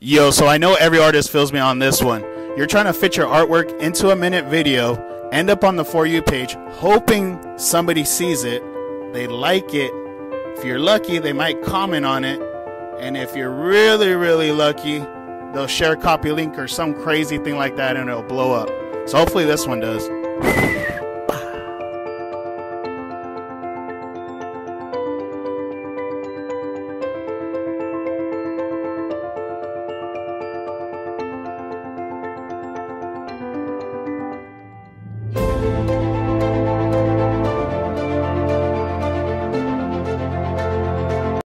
Yo, so I know every artist feels me on this one. You're trying to fit your artwork into a minute video, end up on the For You page, hoping somebody sees it, they like it. If you're lucky, they might comment on it. And if you're really, really lucky, they'll share a copy link or some crazy thing like that and it'll blow up. So hopefully this one does.